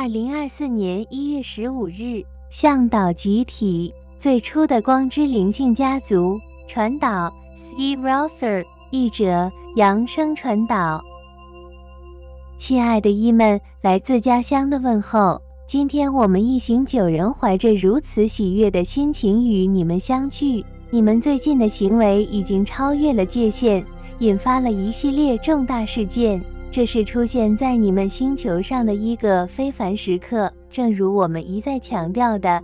二零二四年一月十五日，向导集体最初的光之灵性家族传导，Steve Rother，译者扬声传导。亲爱的伊们，来自家乡的问候。今天我们一行九人怀着如此喜悦的心情与你们相聚。你们最近的行为已经超越了界限，引发了一系列重大事件。这是出现在你们星球上的一个非凡时刻。正如我们一再强调的，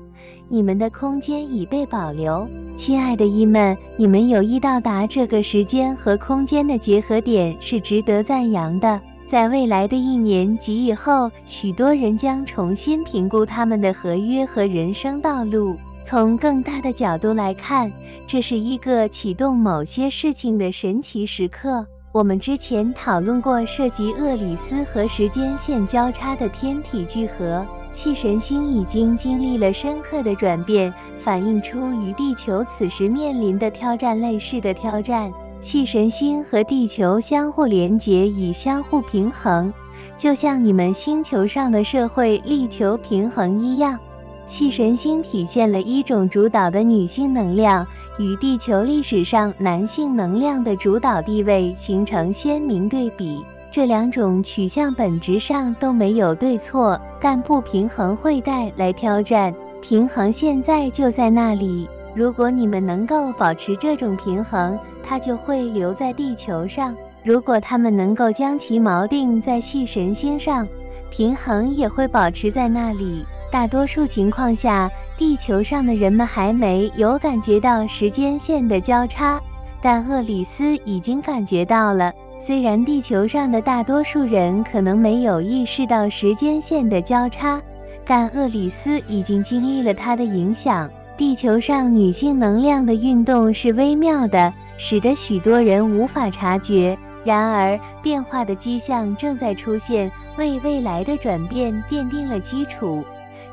你们的空间已被保留。亲爱的伊们，你们有意到达这个时间和空间的结合点，是值得赞扬的。在未来的一年及以后，许多人将重新评估他们的合约和人生道路。从更大的角度来看，这是一个启动某些事情的神奇时刻。我们之前讨论过涉及厄里斯和时间线交叉的天体聚合，气神星已经经历了深刻的转变，反映出与地球此时面临的挑战类似的挑战。气神星和地球相互连接以相互平衡，就像你们星球上的社会力求平衡一样。气神星体现了一种主导的女性能量，与地球历史上男性能量的主导地位形成鲜明对比。这两种取向本质上都没有对错，但不平衡会带来挑战。平衡现在就在那里。如果你们能够保持这种平衡，它就会留在地球上；如果他们能够将其锚定在系神星上，平衡也会保持在那里。大多数情况下，地球上的人们还没有感觉到时间线的交叉，但厄里斯已经感觉到了。虽然地球上的大多数人可能没有意识到时间线的交叉，但厄里斯已经经历了它的影响。地球上女性能量的运动是微妙的，使得许多人无法察觉。然而，变化的迹象正在出现，为未来的转变奠定了基础。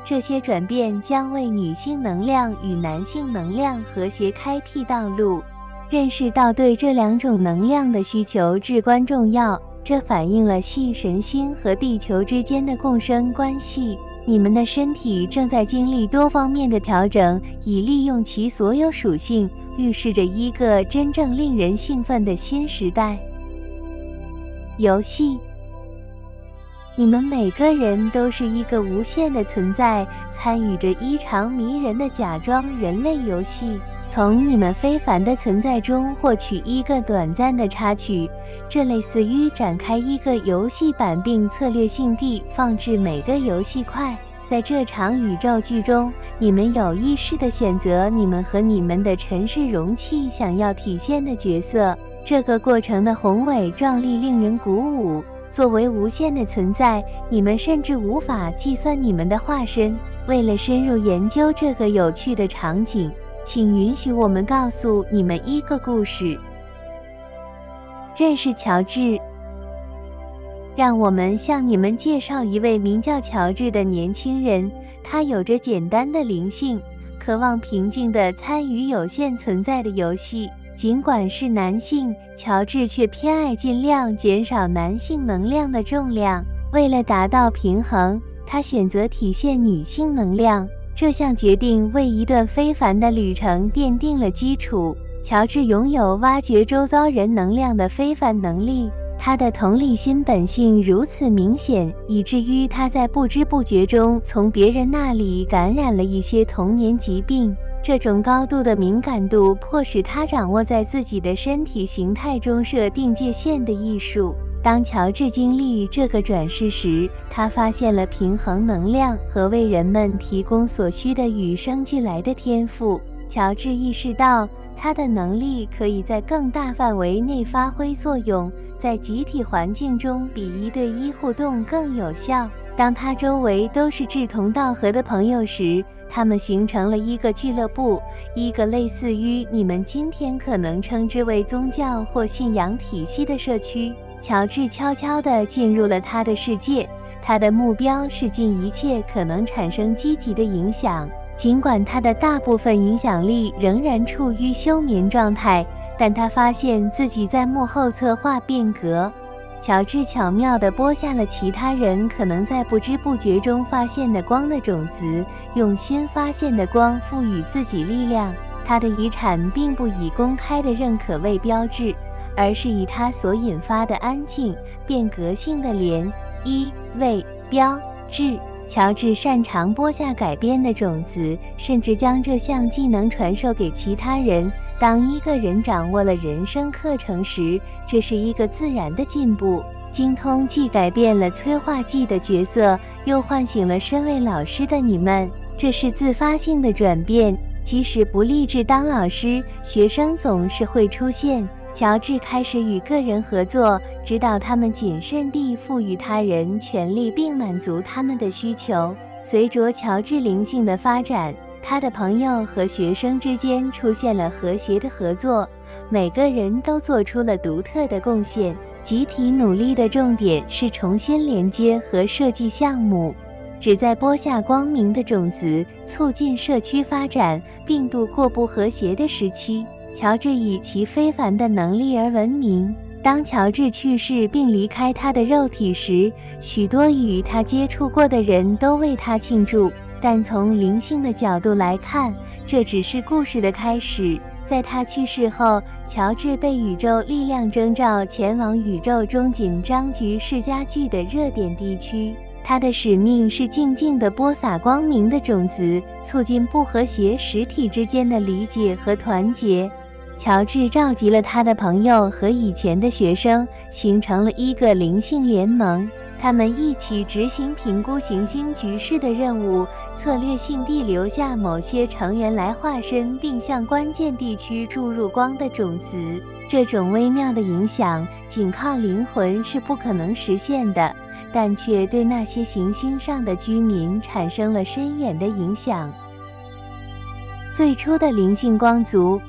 这些转变将为女性能量与男性能量和谐开辟道路。认识到对这两种能量的需求至关重要，这反映了系神星和地球之间的共生关系。你们的身体正在经历多方面的调整，以利用其所有属性，预示着一个真正令人兴奋的新时代。游戏，你们每个人都是一个无限的存在，参与着一场迷人的假装人类游戏。从你们非凡的存在中获取一个短暂的插曲，这类似于展开一个游戏版并策略性地放置每个游戏块。在这场宇宙剧中，你们有意识地选择你们和你们的尘世容器想要体现的角色。这个过程的宏伟壮丽令人鼓舞。作为无限的存在，你们甚至无法计算你们的化身。为了深入研究这个有趣的场景。请允许我们告诉你们一个故事。认识乔治。让我们向你们介绍一位名叫乔治的年轻人。他有着简单的灵性，渴望平静地参与有限存在的游戏。尽管是男性，乔治却偏爱尽量减少男性能量的重量。为了达到平衡，他选择体现女性能量。这项决定为一段非凡的旅程奠定了基础。乔治拥有挖掘周遭人能量的非凡能力，他的同理心本性如此明显，以至于他在不知不觉中从别人那里感染了一些童年疾病。这种高度的敏感度迫使他掌握在自己的身体形态中设定界限的艺术。当乔治经历这个转世时，他发现了平衡能量和为人们提供所需的与生俱来的天赋。乔治意识到，他的能力可以在更大范围内发挥作用，在集体环境中比一对一互动更有效。当他周围都是志同道合的朋友时，他们形成了一个俱乐部，一个类似于你们今天可能称之为宗教或信仰体系的社区。乔治悄悄地进入了他的世界，他的目标是尽一切可能产生积极的影响。尽管他的大部分影响力仍然处于休眠状态，但他发现自己在幕后策划变革。乔治巧妙地播下了其他人可能在不知不觉中发现的光的种子，用新发现的光赋予自己力量。他的遗产并不以公开的认可为标志，而是以他所引发的安静、变革性的涟漪为标志。乔治擅长播下改编的种子，甚至将这项技能传授给其他人。当一个人掌握了人生课程时，这是一个自然的进步。精通既改变了催化剂的角色，又唤醒了身为老师的你们。这是自发性的转变，即使不立志当老师，学生总是会出现。乔治开始与个人合作，指导他们谨慎地赋予他人权利，并满足他们的需求。随着乔治灵性的发展。他的朋友和学生之间出现了和谐的合作，每个人都做出了独特的贡献。集体努力的重点是重新连接和设计项目，旨在播下光明的种子，促进社区发展，并度过不和谐的时期。乔治以其非凡的能力而闻名。当乔治去世并离开他的肉体时，许多与他接触过的人都为他庆祝。但从灵性的角度来看，这只是故事的开始。在他去世后，乔治被宇宙力量征召前往宇宙中紧张局势加剧的热点地区。他的使命是静静地播撒光明的种子，促进不和谐实体之间的理解和团结。乔治召集了他的朋友和以前的学生，形成了一个灵性联盟。他们一起执行评估行星局势的任务，策略性地留下某些成员来化身，并向关键地区注入光的种子。这种微妙的影响，仅靠灵魂是不可能实现的，但却对那些行星上的居民产生了深远的影响。最初的灵性光族，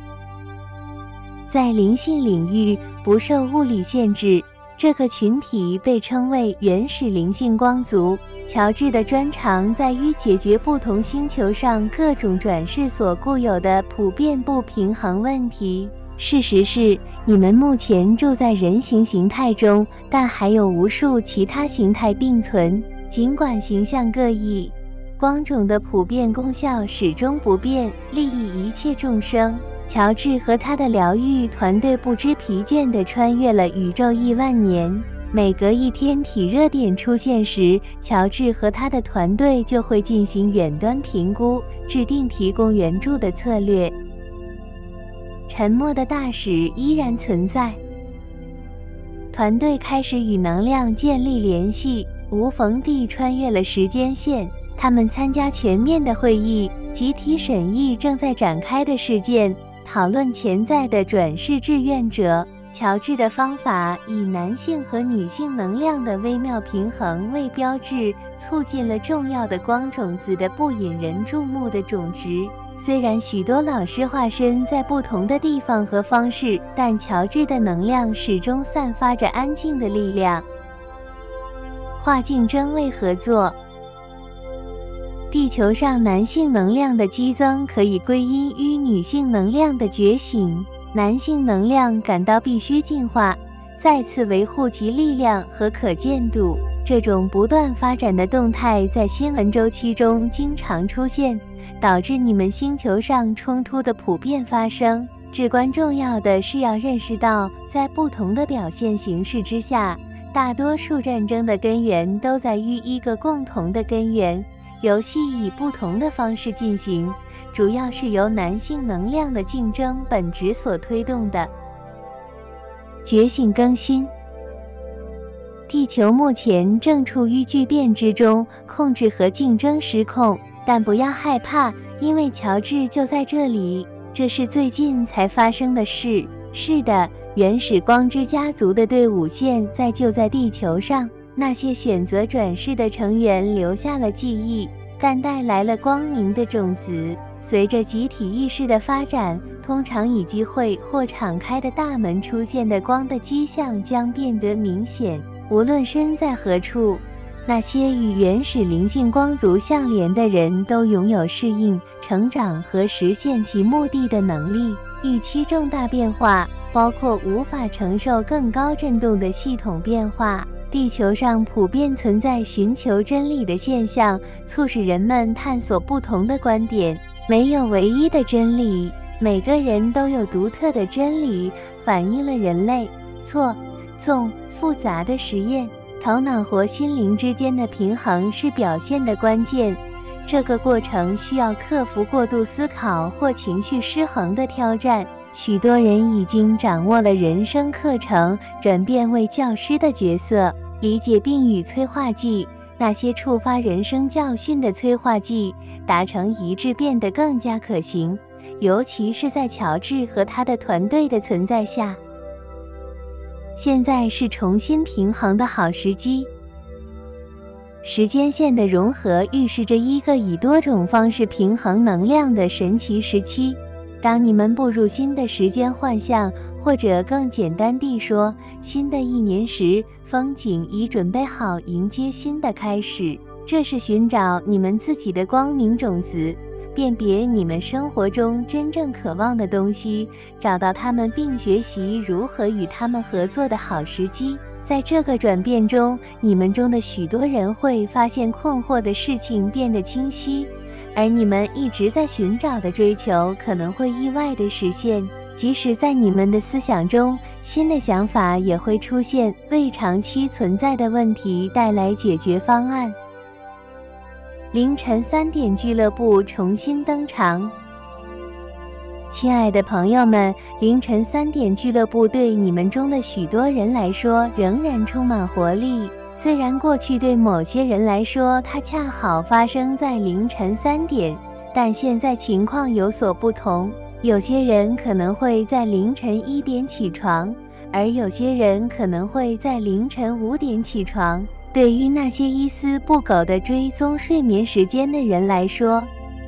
在灵性领域不受物理限制。这个群体被称为原始灵性光族。乔治的专长在于解决不同星球上各种转世所固有的普遍不平衡问题。事实是，你们目前住在人形形态中，但还有无数其他形态并存。尽管形象各异，光种的普遍功效始终不变，利益一切众生。乔治和他的疗愈团队不知疲倦地穿越了宇宙亿万年。每隔一天体热点出现时，乔治和他的团队就会进行远端评估，制定提供援助的策略。沉默的大使依然存在。团队开始与能量建立联系，无缝地穿越了时间线。他们参加全面的会议，集体审议正在展开的事件。讨论潜在的转世志愿者。乔治的方法以男性和女性能量的微妙平衡为标志，促进了重要的光种子的不引人注目的种植。虽然许多老师化身在不同的地方和方式，但乔治的能量始终散发着安静的力量。化竞争为合作。地球上男性能量的激增可以归因于女性能量的觉醒。男性能量感到必须进化，再次维护其力量和可见度。这种不断发展的动态在新闻周期中经常出现，导致你们星球上冲突的普遍发生。至关重要的是要认识到，在不同的表现形式之下，大多数战争的根源都在于一个共同的根源。游戏以不同的方式进行，主要是由男性能量的竞争本质所推动的。觉醒更新，地球目前正处于巨变之中，控制和竞争失控。但不要害怕，因为乔治就在这里。这是最近才发生的事。是的，原始光之家族的队伍现在就在地球上。那些选择转世的成员留下了记忆，但带来了光明的种子。随着集体意识的发展，通常以机会或敞开的大门出现的光的迹象将变得明显。无论身在何处，那些与原始灵性光族相连的人都拥有适应、成长和实现其目的的能力。预期重大变化。包括无法承受更高振动的系统变化。地球上普遍存在寻求真理的现象，促使人们探索不同的观点。没有唯一的真理，每个人都有独特的真理，反映了人类错综复杂的实验。头脑和心灵之间的平衡是表现的关键。这个过程需要克服过度思考或情绪失衡的挑战。许多人已经掌握了人生课程，转变为教师的角色。理解并与催化剂那些触发人生教训的催化剂达成一致，变得更加可行，尤其是在乔治和他的团队的存在下。现在是重新平衡的好时机。时间线的融合预示着一个以多种方式平衡能量的神奇时期。当你们步入新的时间幻象。或者更简单地说，新的一年时，风景已准备好迎接新的开始。这是寻找你们自己的光明种子，辨别你们生活中真正渴望的东西，找到它们，并学习如何与它们合作的好时机。在这个转变中，你们中的许多人会发现困惑的事情变得清晰，而你们一直在寻找的追求可能会意外地实现。即使在你们的思想中，新的想法也会出现，为长期存在的问题带来解决方案。凌晨三点俱乐部重新登场，亲爱的朋友们，凌晨三点俱乐部对你们中的许多人来说仍然充满活力。虽然过去对某些人来说，它恰好发生在凌晨三点，但现在情况有所不同。有些人可能会在凌晨一点起床，而有些人可能会在凌晨五点起床。对于那些一丝不苟地追踪睡眠时间的人来说，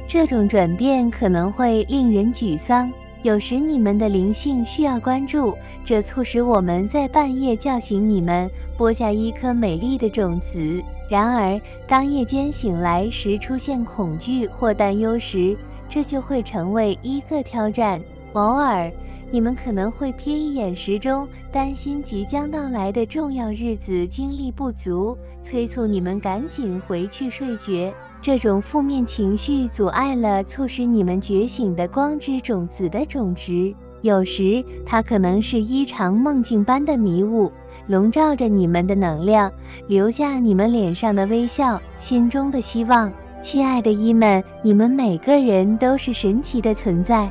这种转变可能会令人沮丧。有时你们的灵性需要关注，这促使我们在半夜叫醒你们，播下一颗美丽的种子。然而，当夜间醒来时出现恐惧或担忧时，这就会成为一个挑战。偶尔，你们可能会瞥一眼时钟，担心即将到来的重要日子精力不足，催促你们赶紧回去睡觉。这种负面情绪阻碍了促使你们觉醒的光之种子的种植。有时，它可能是异常梦境般的迷雾，笼罩着你们的能量，留下你们脸上的微笑，心中的希望。亲爱的伊们，你们每个人都是神奇的存在。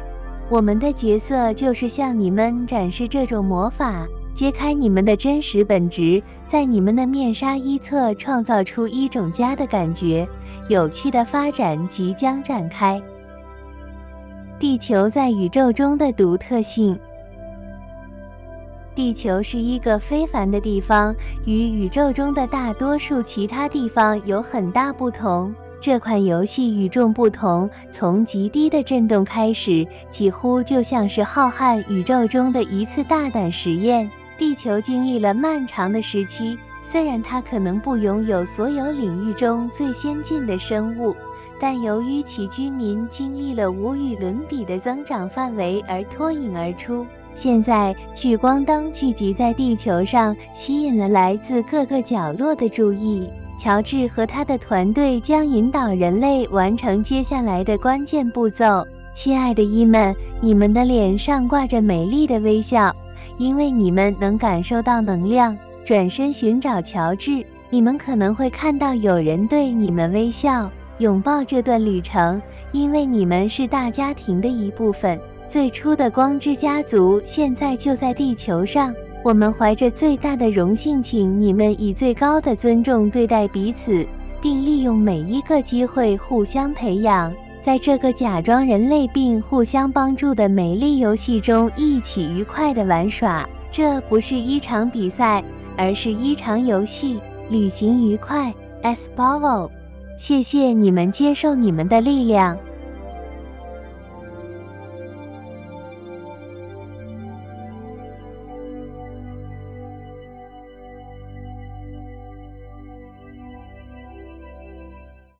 我们的角色就是向你们展示这种魔法，揭开你们的真实本质，在你们的面纱一侧创造出一种家的感觉。有趣的发展即将展开。地球在宇宙中的独特性。地球是一个非凡的地方，与宇宙中的大多数其他地方有很大不同。这款游戏与众不同，从极低的震动开始，几乎就像是浩瀚宇宙中的一次大胆实验。地球经历了漫长的时期，虽然它可能不拥有所有领域中最先进的生物，但由于其居民经历了无与伦比的增长范围而脱颖而出。现在，聚光灯聚集在地球上，吸引了来自各个角落的注意。乔治和他的团队将引导人类完成接下来的关键步骤。亲爱的伊们，你们的脸上挂着美丽的微笑，因为你们能感受到能量。转身寻找乔治，你们可能会看到有人对你们微笑，拥抱这段旅程，因为你们是大家庭的一部分。最初的光之家族现在就在地球上。我们怀着最大的荣幸，请你们以最高的尊重对待彼此，并利用每一个机会互相培养，在这个假装人类并互相帮助的美丽游戏中一起愉快地玩耍。这不是一场比赛，而是一场游戏。旅行愉快 s p o v o 谢谢你们接受你们的力量。